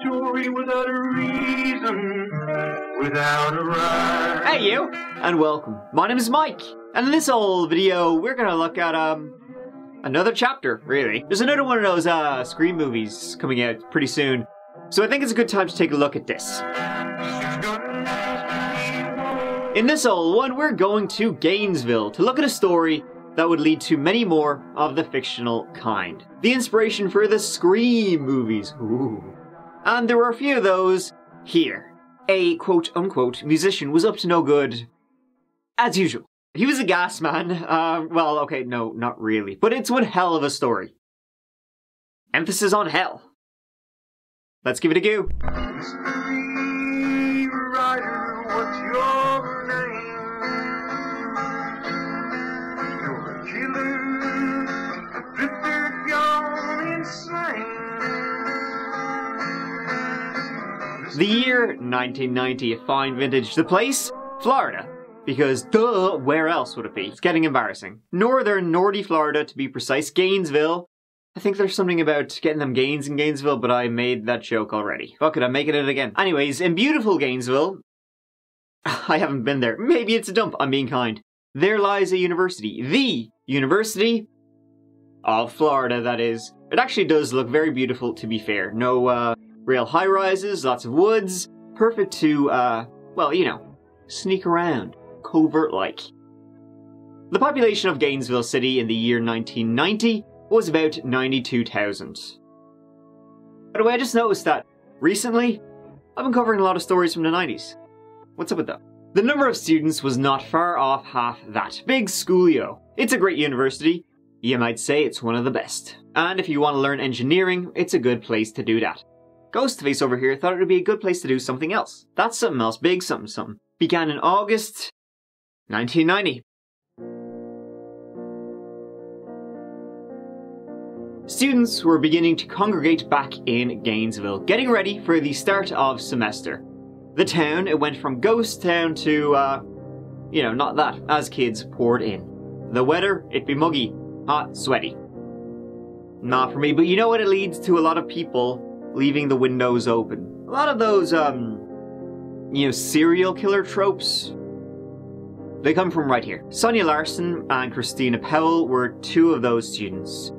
story without a reason, without a rhyme. Hey you, and welcome. My name is Mike, and in this old video, we're gonna look at, um, another chapter, really. There's another one of those, uh, Scream movies coming out pretty soon, so I think it's a good time to take a look at this. In this old one, we're going to Gainesville to look at a story that would lead to many more of the fictional kind. The inspiration for the Scream movies. Ooh. And there were a few of those here. A quote unquote musician was up to no good. As usual. He was a gas man. Uh, well, okay, no, not really. But it's one hell of a story. Emphasis on hell. Let's give it a go. The year 1990, a fine vintage. The place? Florida. Because, duh, where else would it be? It's getting embarrassing. Northern Nordy, Florida, to be precise. Gainesville. I think there's something about getting them gains in Gainesville, but I made that joke already. Fuck it, I'm making it again. Anyways, in beautiful Gainesville, I haven't been there. Maybe it's a dump, I'm being kind. There lies a university. The University of Florida, that is. It actually does look very beautiful, to be fair. No, uh, real high rises, lots of woods. Perfect to, uh, well, you know, sneak around. Covert like. The population of Gainesville City in the year 1990 was about 92,000. By the way, I just noticed that recently I've been covering a lot of stories from the 90s. What's up with that? The number of students was not far off half that. Big schoolio. It's a great university. You might say it's one of the best. And if you want to learn engineering, it's a good place to do that. Ghostface over here thought it would be a good place to do something else. That's something else, big something something. Began in August 1990. Students were beginning to congregate back in Gainesville, getting ready for the start of semester. The town, it went from ghost town to, uh, you know, not that, as kids poured in. The weather, it'd be muggy, hot, sweaty. Not for me, but you know what? It leads to a lot of people leaving the windows open. A lot of those, um, you know, serial killer tropes. They come from right here. Sonja Larson and Christina Powell were two of those students,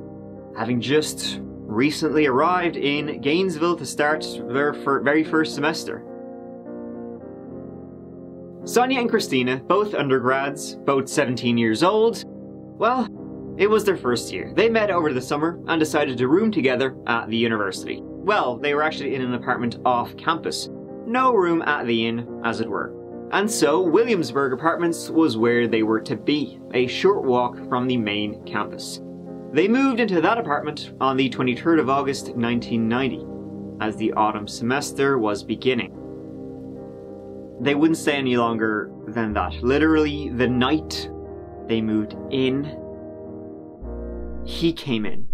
having just recently arrived in Gainesville to start their very first semester. Sonja and Christina, both undergrads, both 17 years old, well, it was their first year. They met over the summer and decided to room together at the university. Well, they were actually in an apartment off campus. No room at the inn, as it were. And so, Williamsburg Apartments was where they were to be, a short walk from the main campus. They moved into that apartment on the 23rd of August 1990, as the autumn semester was beginning. They wouldn't stay any longer than that. Literally, the night they moved in, he came in.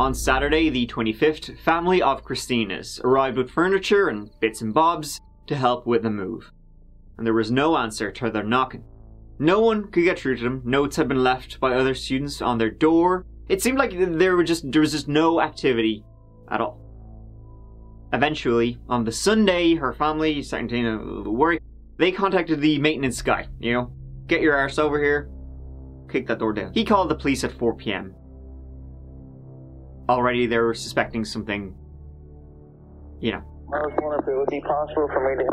On Saturday, the 25th, family of Christina's arrived with furniture and bits and bobs to help with the move. And there was no answer to their knocking. No one could get through to them. Notes had been left by other students on their door. It seemed like there were just there was just no activity at all. Eventually, on the Sunday, her family starting to worry. They contacted the maintenance guy. You know, get your arse over here. Kick that door down. He called the police at 4 p.m. Already, they were suspecting something. You know, I was wondering if it would be possible for me to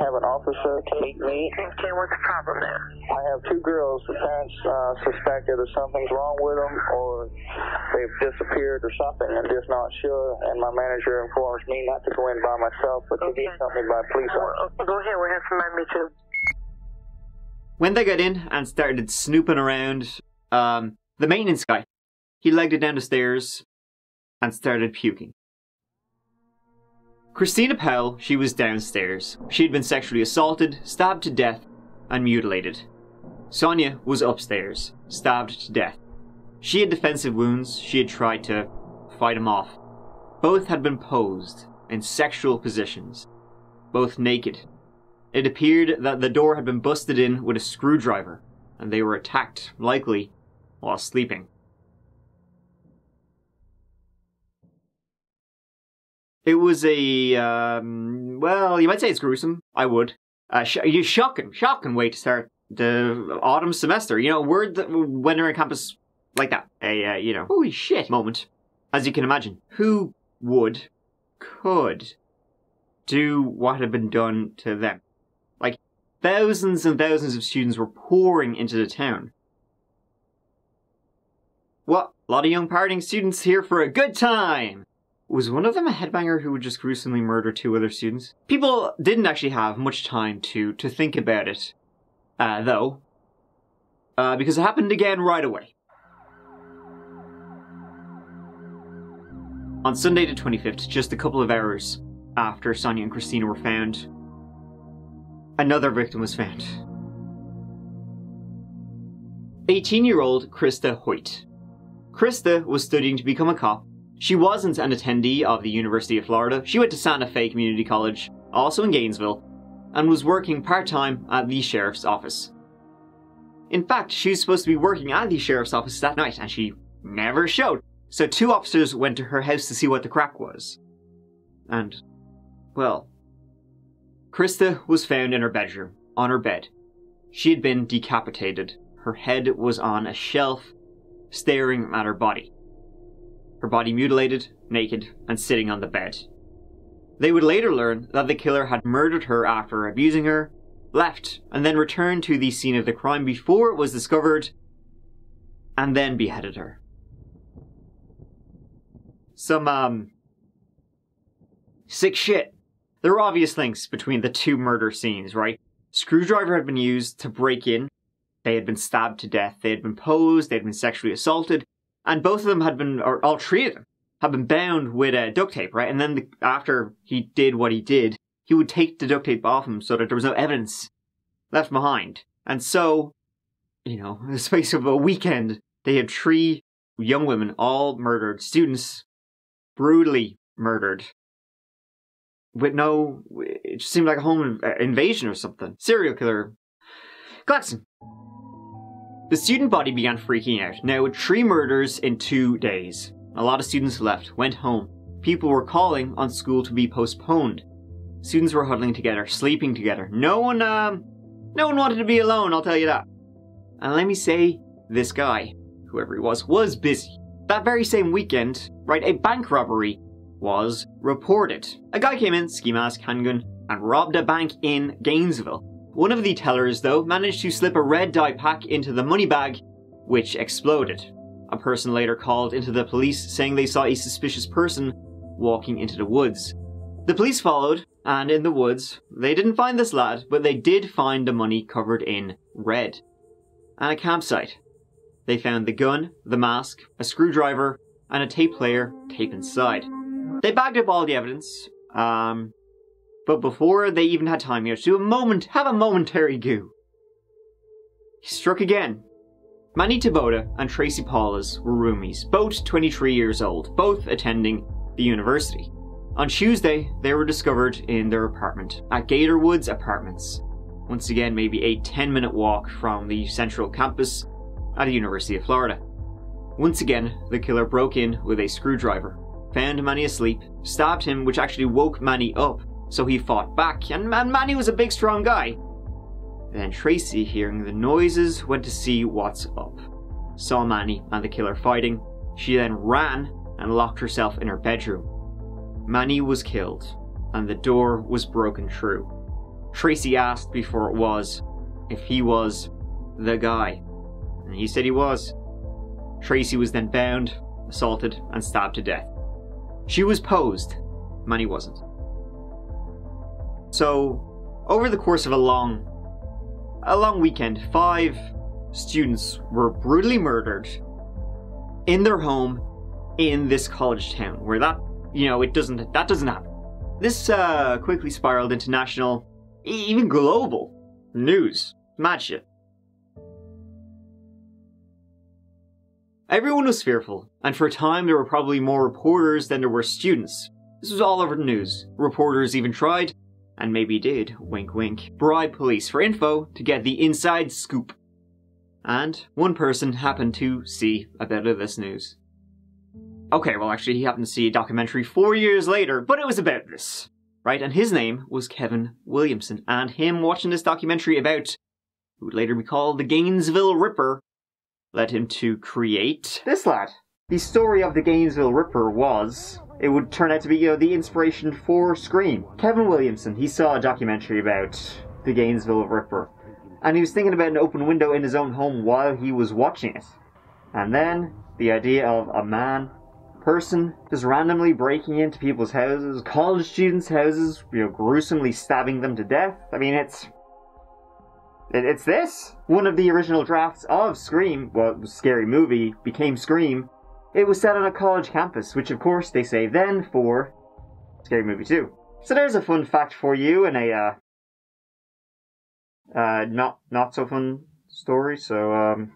have an officer take me. Okay, what's the problem there? I have two girls. The parents uh, suspect either something's wrong with them or they've disappeared or something. I'm just not sure. And my manager informs me not to go in by myself, but to be Okay. accompanied by a police officer. Okay, go ahead. We'll have somebody meet you. When they got in and started snooping around, um, the maintenance guy, he legged it down the stairs and started puking. Christina Powell, she was downstairs. She had been sexually assaulted, stabbed to death, and mutilated. Sonja was upstairs, stabbed to death. She had defensive wounds, she had tried to fight him off. Both had been posed in sexual positions, both naked. It appeared that the door had been busted in with a screwdriver, and they were attacked, likely, while sleeping. It was a, um, well, you might say it's gruesome. I would. Uh, sh- shocking, shocking way to start the autumn semester. You know, word that when you're on campus like that, a, uh, you know, holy shit moment. As you can imagine, who would, could, do what had been done to them? Like, thousands and thousands of students were pouring into the town. What? A lot of young partying students here for a good time! Was one of them a headbanger who would just gruesomely murder two other students? People didn't actually have much time to, to think about it, uh, though, uh, because it happened again right away. On Sunday the 25th, just a couple of hours after Sonja and Christina were found, another victim was found. 18 year old Christa Hoyt. Christa was studying to become a cop. She wasn't an attendee of the University of Florida. She went to Santa Fe Community College, also in Gainesville, and was working part time at the sheriff's office. In fact, she was supposed to be working at the sheriff's office that night, and she never showed. So two officers went to her house to see what the crack was. And, well, Christa was found in her bedroom, on her bed. She had been decapitated. Her head was on a shelf, staring at her body. Her body mutilated, naked, and sitting on the bed. They would later learn that the killer had murdered her after abusing her, left, and then returned to the scene of the crime before it was discovered, and then beheaded her. Some, um, sick shit. There were obvious links between the two murder scenes, right? Screwdriver had been used to break in. They had been stabbed to death. They had been posed. They had been sexually assaulted. And both of them had been, or all three of them, had been bound with uh, duct tape, right? And then the, after he did what he did, he would take the duct tape off him so that there was no evidence left behind. And so, you know, in the space of a weekend, they had three young women, all murdered, students, brutally murdered. With no, it just seemed like a home invasion or something. Serial killer. Gladson. The student body began freaking out. Now, three murders in two days, a lot of students left, went home. People were calling on school to be postponed. Students were huddling together, sleeping together. No one, um, no one wanted to be alone, I'll tell you that. And let me say, this guy, whoever he was, was busy. That very same weekend, right, a bank robbery was reported. A guy came in, ski mask, handgun, and robbed a bank in Gainesville. One of the tellers, though, managed to slip a red dye pack into the money bag, which exploded. A person later called into the police saying they saw a suspicious person walking into the woods. The police followed, and in the woods, they didn't find this lad, but they did find the money covered in red. And a campsite. They found the gun, the mask, a screwdriver, and a tape player tape inside. They bagged up all the evidence, um, but before they even had time here to a moment, have a momentary goo. He struck again. Manny Taboada and Tracy Paules were roomies, both 23 years old, both attending the university. On Tuesday, they were discovered in their apartment at Gator Woods Apartments. Once again, maybe a 10 minute walk from the central campus at the University of Florida. Once again, the killer broke in with a screwdriver, found Manny asleep, stabbed him, which actually woke Manny up, so he fought back, and, Manny was a big strong guy. Then Tracy, hearing the noises, went to see what's up. Saw Manny and the killer fighting. She then ran and locked herself in her bedroom. Manny was killed, and the door was broken through. Tracy asked before it was if he was the guy, and he said he was. Tracy was then bound, assaulted, and stabbed to death. She was posed, Manny wasn't. So, over the course of a long, a long weekend, five students were brutally murdered in their home in this college town, where that, you know, it doesn't, that doesn't happen. This uh, quickly spiraled into national, even global news. Mad shit. Everyone was fearful, and for a time there were probably more reporters than there were students. This was all over the news. Reporters even tried, and maybe did, wink wink, bribe police for info to get the inside scoop. And one person happened to see a bit of this news. Okay, well, actually, he happened to see a documentary four years later, but it was about this, right? And his name was Kevin Williamson. And him watching this documentary about who would later be called the Gainesville Ripper led him to create this lad. The story of the Gainesville Ripper was it would turn out to be, you know, the inspiration for Scream. Kevin Williamson, he saw a documentary about the Gainesville Ripper, and he was thinking about an open window in his own home while he was watching it. And then the idea of a man, person, just randomly breaking into people's houses, college students' houses, you know, gruesomely stabbing them to death. I mean, it's It's this! One of the original drafts of Scream, well, Scary Movie, became Scream. It was set on a college campus, which of course they saved then for Scary Movie 2. So there's a fun fact for you and a, uh, uh, not, not so fun story, so, um,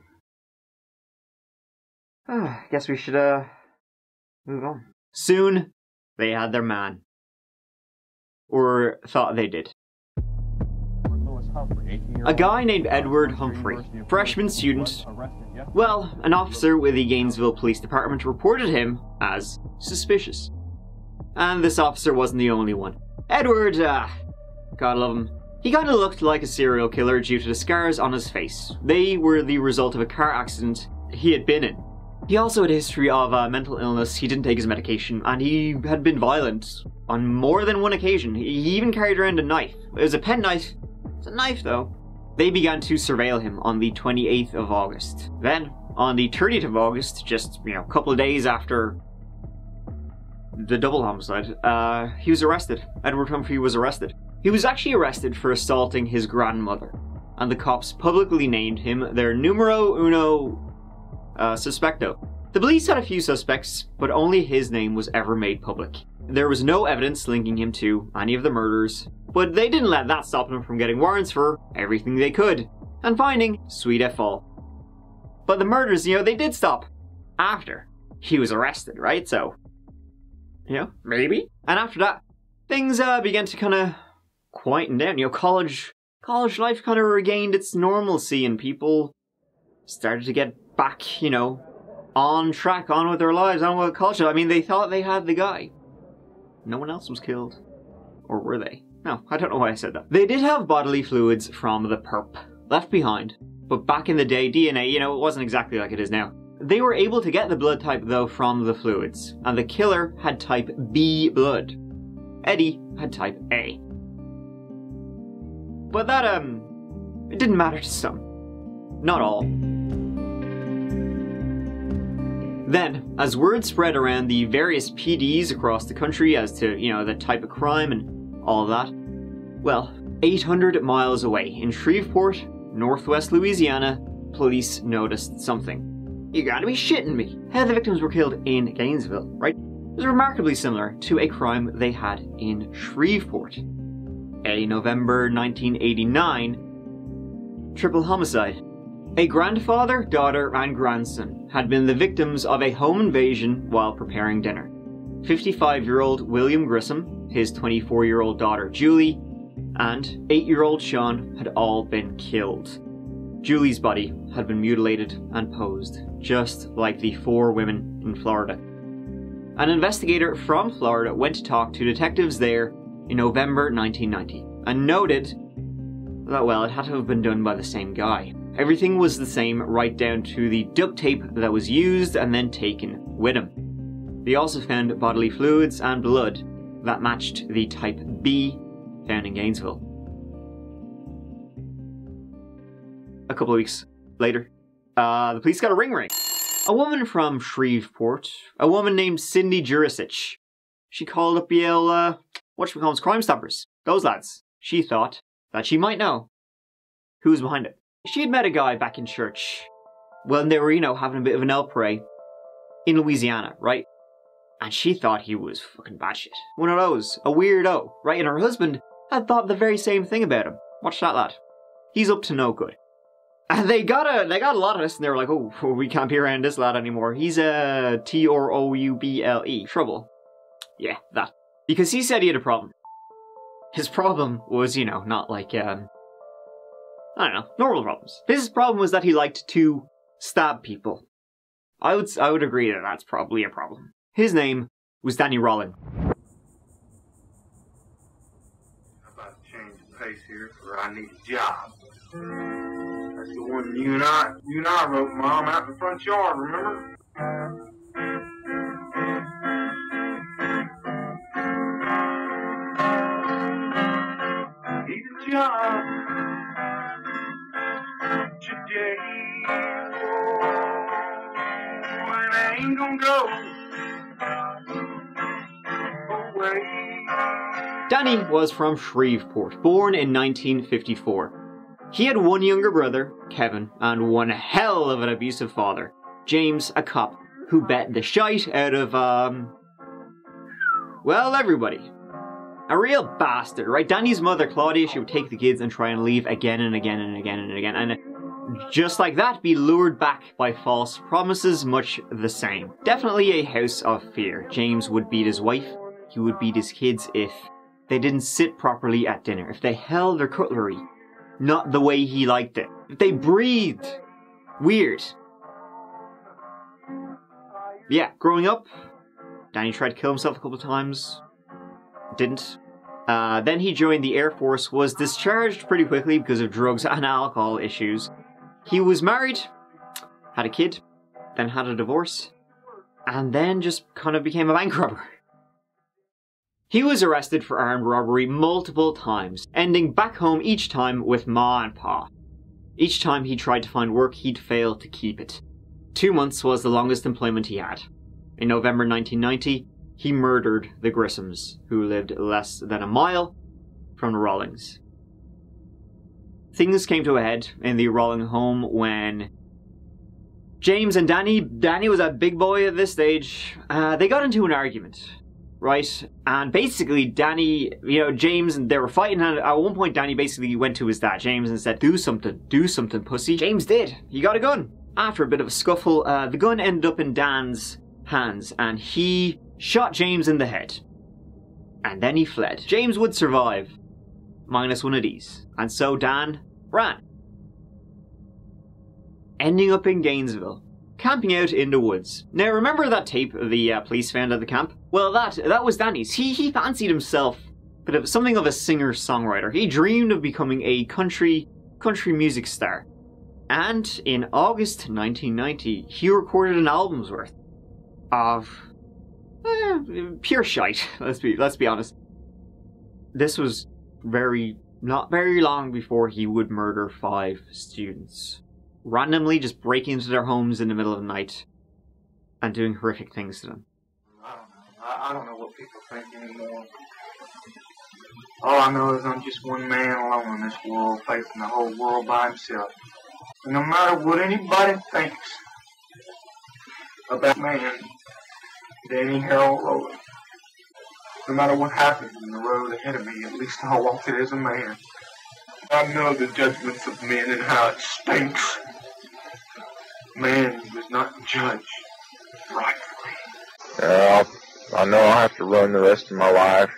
I guess we should, uh, move on. Soon, they had their man. Or thought they did. A guy named Edward Humphrey, freshman student. Well, an officer with the Gainesville Police Department reported him as suspicious. And this officer wasn't the only one. Edward, uh, God love him, he kinda looked like a serial killer due to the scars on his face. They were the result of a car accident he had been in. He also had a history of uh, mental illness, he didn't take his medication, and he had been violent on more than one occasion. He even carried around a knife. It was a pen knife. It's a knife, though. They began to surveil him on the 28th of August. Then, on the 30th of August, just, you know, a couple of days after the double homicide, uh, he was arrested. Edward Humphrey was arrested. He was actually arrested for assaulting his grandmother, and the cops publicly named him their numero uno uh, suspecto. The police had a few suspects, but only his name was ever made public. There was no evidence linking him to any of the murders, but they didn't let that stop them from getting warrants for everything they could, and finding Sweet F. Fall. But the murders, you know, they did stop after he was arrested, right? So, you know, maybe. And after that, things uh, began to kind of quieten down. You know, college college life kind of regained its normalcy, and people started to get back, you know, on track, on with their lives, on with culture. I mean, they thought they had the guy. No one else was killed. Or were they? No, I don't know why I said that. They did have bodily fluids from the perp left behind, but back in the day, DNA, you know, it wasn't exactly like it is now. They were able to get the blood type though from the fluids, and the killer had type B blood. Eddie had type A. But that, um, it didn't matter to some. Not all. Then, as word spread around the various PDs across the country as to, you know, the type of crime and all that, well, 800 miles away in Shreveport, northwest Louisiana, police noticed something. You gotta be shitting me. How the victims were killed in Gainesville, right? It was remarkably similar to a crime they had in Shreveport. A November 1989 triple homicide. A grandfather, daughter, and grandson had been the victims of a home invasion while preparing dinner. 55 year old William Grissom, his 24 year old daughter Julie, and 8 year old Sean had all been killed. Julie's body had been mutilated and posed, just like the four women in Florida. An investigator from Florida went to talk to detectives there in November 1990 and noted that, well, it had to have been done by the same guy. Everything was the same, right down to the duct tape that was used and then taken with him. They also found bodily fluids and blood that matched the type B found in Gainesville. A couple of weeks later, uh, the police got a ring ring. A woman from Shreveport, a woman named Cindy Jurisic. She called up old, uh, whatchamacallits, Crime Stoppers. Those lads. She thought that she might know who was behind it. She had met a guy back in church when they were, you know, having a bit of an El in Louisiana, right? And she thought he was fucking batshit. One of those, a weirdo, right? And her husband had thought the very same thing about him. Watch that lad. He's up to no good. And they got a they got a lot of this, and they were like, "Oh, we can't be around this lad anymore. He's a T R O U B L E trouble." Yeah, that because he said he had a problem. His problem was, you know, not like um, I don't know, normal problems. His problem was that he liked to stab people. I would I would agree that that's probably a problem. His name was Danny the pace here for I need a job. That's the one you and I, you and I wrote, Mom, out the front yard, remember? Need a job today. And I ain't gonna go away. Danny was from Shreveport, born in 1954. He had one younger brother, Kevin, and one hell of an abusive father, James, a cop, who bet the shite out of, um. Well, everybody. A real bastard, right? Danny's mother, Claudia, she would take the kids and try and leave again and again and again and again, and just like that, be lured back by false promises, much the same. Definitely a house of fear. James would beat his wife, he would beat his kids if they didn't sit properly at dinner, if they held their cutlery not the way he liked it, if they breathed weird. Yeah, growing up, Danny tried to kill himself a couple of times. Didn't. Uh, then he joined the Air Force, was discharged pretty quickly because of drugs and alcohol issues. He was married, had a kid, then had a divorce, and then just kind of became a bank robber. He was arrested for armed robbery multiple times, ending back home each time with Ma and Pa. Each time he tried to find work, he'd fail to keep it. Two months was the longest employment he had. In November 1990, he murdered the Grissoms, who lived less than a mile from Rolling's. Things came to a head in the Rolling home when James and Danny, Danny was a big boy at this stage, uh, they got into an argument right? And basically, Danny, you know, James, and they were fighting. And at one point, Danny basically went to his dad, James, and said, "Do something, do something, pussy." James did. He got a gun. After a bit of a scuffle, uh, the gun ended up in Dan's hands, and he shot James in the head. And then he fled. James would survive, minus one of these, and so Dan ran, ending up in Gainesville camping out in the woods. Now, remember that tape the uh, police found at the camp? Well, that that was Danny's. He he fancied himself but of something of a singer-songwriter. He dreamed of becoming a country country music star. And in August 1990, he recorded an album's worth of eh, pure shite. Let's be let's be honest. This was very not very long before he would murder five students randomly just breaking into their homes in the middle of the night and doing horrific things to them. I don't know. I, I don't know what people think anymore. All I know is I'm just one man alone in this world, facing the whole world by himself. And no matter what anybody thinks about man, Danny Harold Rolling, no matter what happens in the road ahead of me, at least I'll walk it as a man. I know the judgments of men and how it stinks. Man does not judge rightfully. Yeah, I'll, I know I'll have to run the rest of my life.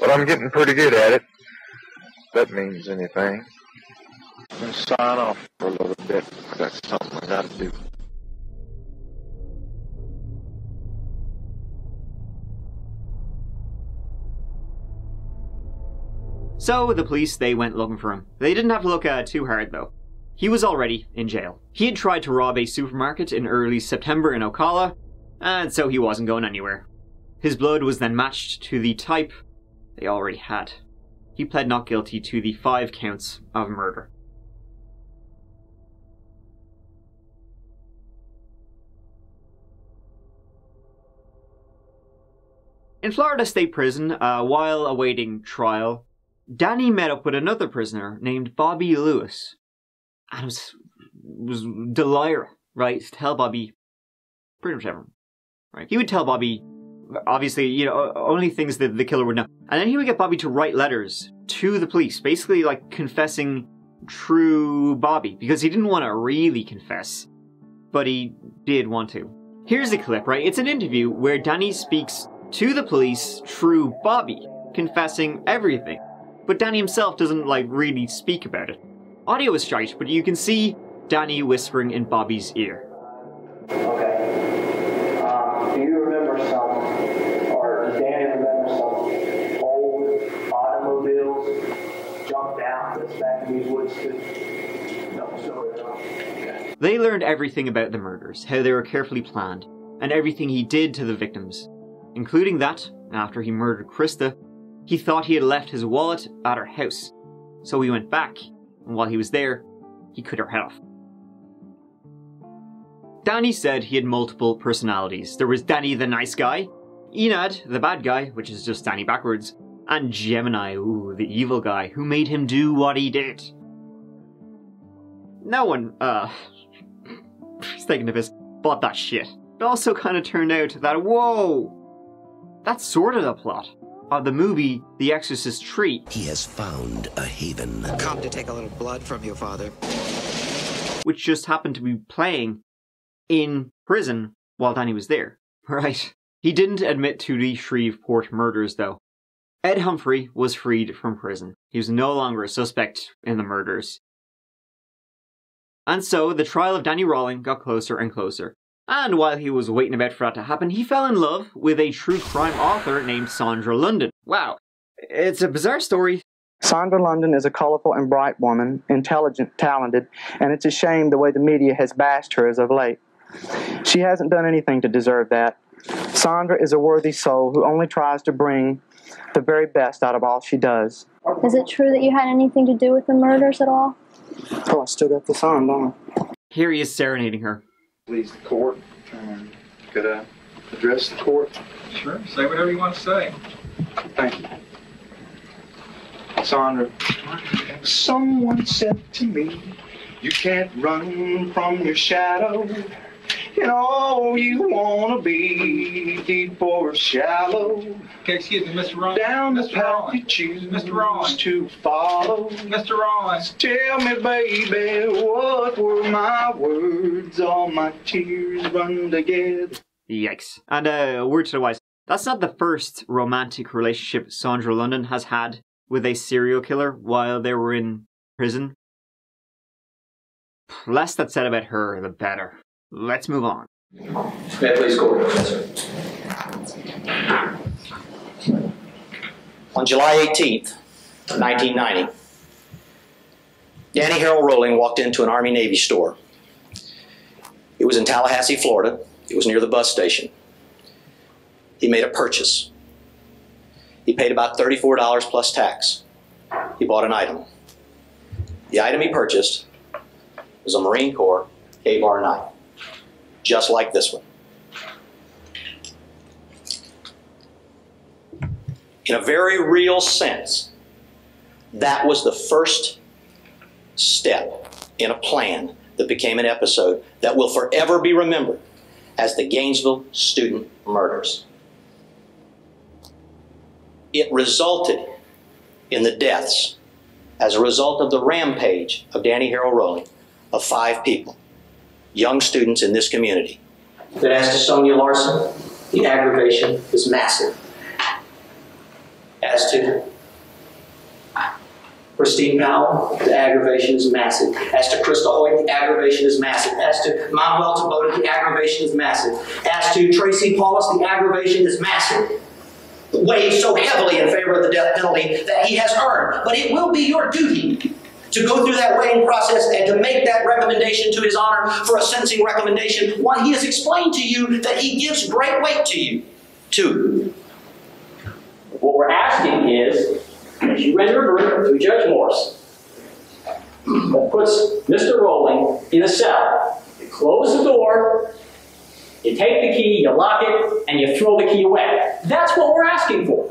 But I'm getting pretty good at it. If that means anything. I'm going to sign off for a little bit. That's something I got to do. So the police, they went looking for him. They didn't have to look uh, too hard though. He was already in jail. He had tried to rob a supermarket in early September in Ocala, and so he wasn't going anywhere. His blood was then matched to the type they already had. He pled not guilty to the five counts of murder. In Florida State Prison, uh, while awaiting trial, Danny met up with another prisoner named Bobby Lewis. And was, was Delira, right? To tell Bobby pretty much everything, right? He would tell Bobby, obviously, you know, only things that the killer would know. And then he would get Bobby to write letters to the police, basically like confessing true Bobby, because he didn't want to really confess, but he did want to. Here's the clip, right? It's an interview where Danny speaks to the police true Bobby, confessing everything but Danny himself doesn't like really speak about it. Audio is shite, but you can see Danny whispering in Bobby's ear. They learned everything about the murders, how they were carefully planned, and everything he did to the victims, including that, after he murdered Christa, he thought he had left his wallet at her house. So he went back, and while he was there, he cut her head off. Danny said he had multiple personalities. There was Danny the nice guy, Enad the bad guy, which is just Danny backwards, and Gemini, ooh, the evil guy, who made him do what he did. No one, uh, he's taking a piss, bought that shit. It also kind of turned out that, whoa, that's sort of the plot of the movie The Exorcist III. He has found a haven. Come to take a little blood from you, Father. Which just happened to be playing in prison while Danny was there. Right. He didn't admit to the Shreveport murders, though. Ed Humphrey was freed from prison. He was no longer a suspect in the murders. And so the trial of Danny Rolling got closer and closer. And while he was waiting about for that to happen, he fell in love with a true crime author named Sondra London. Wow. It's a bizarre story. Sondra London is a colorful and bright woman, intelligent, talented, and it's a shame the way the media has bashed her as of late. She hasn't done anything to deserve that. Sondra is a worthy soul who only tries to bring the very best out of all she does. Is it true that you had anything to do with the murders at all? Oh, I still got this on, don't I? Here he is serenading her. Please, the court. Um, could I address the court? Sure, say whatever you want to say. Thank you. Sondra, someone said to me, you can't run from your shadow. You know you wanna be deep or shallow. Okay, excuse me, Mr. Rollins. Down the Mr. path Rollins. you choose Mr. Rollins. to follow. Mr. Rollins. Tell me, baby, what were my words? All my tears run together. Yikes. And uh, a word to the wise. That's not the first romantic relationship Sondra London has had with a serial killer while they were in prison. Less that's said about her, the better. Let's move on. May I please court? Yes, sir. On July 18th, 1990, Danny Harold Rolling walked into an Army Navy store. It was in Tallahassee, Florida. It was near the bus station. He made a purchase. He paid about $34 plus tax. He bought an item. The item he purchased was a Marine Corps Ka-Bar knife, just like this one. in a very real sense, that was the first step in a plan that became an episode that will forever be remembered as the Gainesville student murders. It resulted in the deaths as a result of the rampage of Danny Harold Rolling of five people, young students in this community. That as to Sonja Larson, the aggravation is massive as to Christine Powell, the aggravation is massive. As to Christa Hoyt, the aggravation is massive. As to Manuel Taboada, the aggravation is massive. As to Tracy Paules, the aggravation is massive. Weighing so heavily in favor of the death penalty that he has earned. But it will be your duty to go through that weighing process and to make that recommendation to his honor for a sentencing recommendation, one he has explained to you that he gives great weight to you. Two, What we're asking is, as you render a verdict through Judge Morris, that puts Mr. Rolling in a cell. You close the door, you take the key, you lock it, and you throw the key away. That's what we're asking for.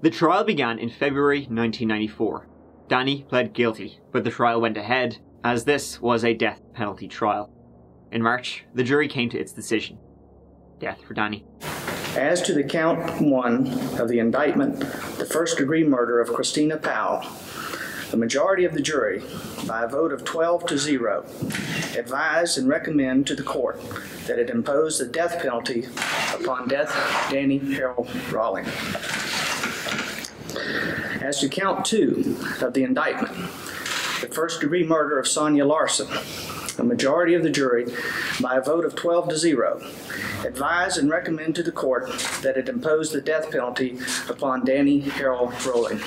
The trial began in February 1994. Danny pled guilty, but the trial went ahead, as this was a death penalty trial. In March, the jury came to its decision death for Danny. As to the count one of the indictment, the first degree murder of Christina Powell, the majority of the jury, by a vote of 12 to 0, advised and recommend to the court that it impose the death penalty upon death Danny Harold Rolling. As to count two of the indictment, the first degree murder of Sonja Larson, a majority of the jury, by a vote of 12 to 0, advise and recommend to the court that it impose the death penalty upon Danny Harold Rolling.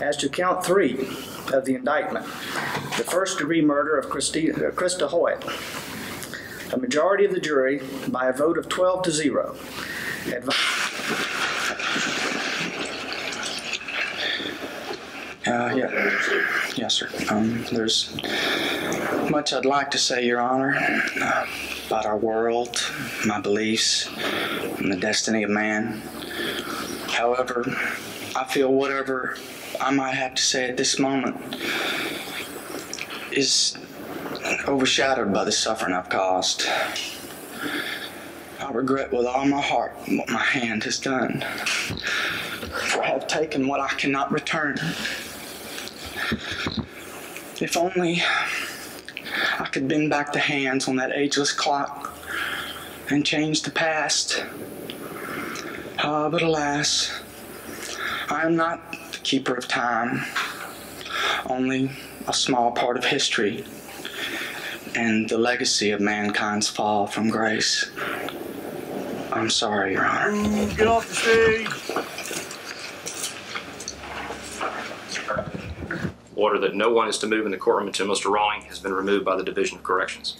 As to count three of the indictment, the first degree murder of Christi- uh, Christa Hoyt, a majority of the jury, by a vote of 12 to 0, advise. Uh, yeah, yes, sir. Um, there's much I'd like to say, Your Honor, about our world, my beliefs, and the destiny of man. However, I feel whatever I might have to say at this moment is overshadowed by the suffering I've caused. I regret with all my heart what my hand has done. For I have taken what I cannot return. If only I could bend back the hands on that ageless clock and change the past. Ah, but alas, I am not the keeper of time, only a small part of history and the legacy of mankind's fall from grace. I'm sorry, Your Honor. Get off the stage! Order that no one is to move in the courtroom until Mr. Rolling has been removed by the Division of Corrections.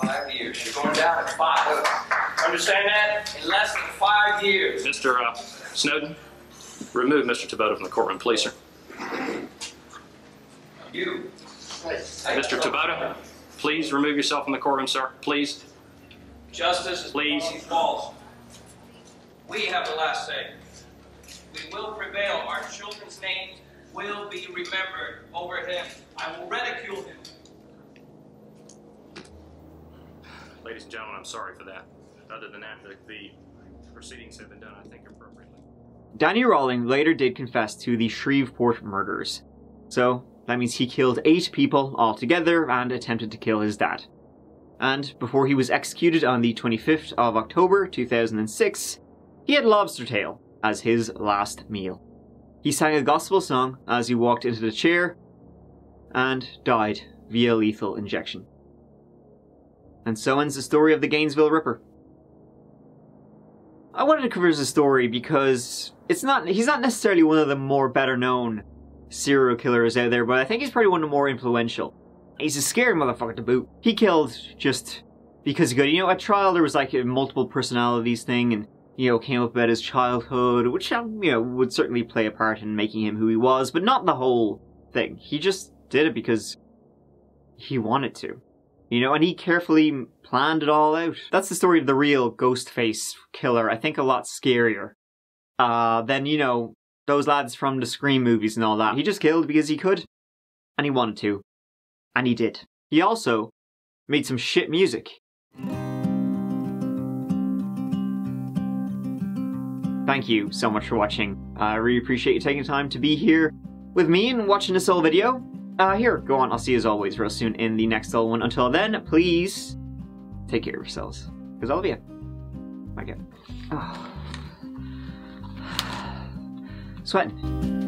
Five years. You're going down at five. Understand that? In less than five years. Mr. Uh, Snowden, remove Mr. Taboada from the courtroom, please, sir. You. Mr. Taboada, please remove yourself from the courtroom, sir. Please. Justice is Please. false. We have the last say. We will prevail. Our children's names will be remembered over him. I will ridicule him. Ladies and gentlemen, I'm sorry for that. Other than that, the, the proceedings have been done, I think, appropriately. Danny Rolling later did confess to the Shreveport murders. So, that means he killed eight people altogether and attempted to kill his dad. And before he was executed on the 25th of October 2006, he had lobster tail as his last meal. He sang a gospel song as he walked into the chair and died via lethal injection. And so ends the story of the Gainesville Ripper. I wanted to cover this story because it's not he's not necessarily one of the more better known serial killers out there, but I think he's probably one of the more influential. He's a scary motherfucker to boot. He killed just because he could. You know, at trial there was like a multiple personalities thing and you know, came up about his childhood, which um, you know would certainly play a part in making him who he was, but not the whole thing. He just did it because he wanted to. You know, and he carefully planned it all out. That's the story of the real Ghostface killer. I think a lot scarier uh, than, you know, those lads from the Scream movies and all that. He just killed because he could, and he wanted to, and he did. He also made some shit music. Thank you so much for watching. I really appreciate you taking time to be here with me and watching this whole video. Uh, here, go on. I'll see you as always real soon in the next little one. Until then, please take care of yourselves. Because I love you. Okay. Oh. Sweating.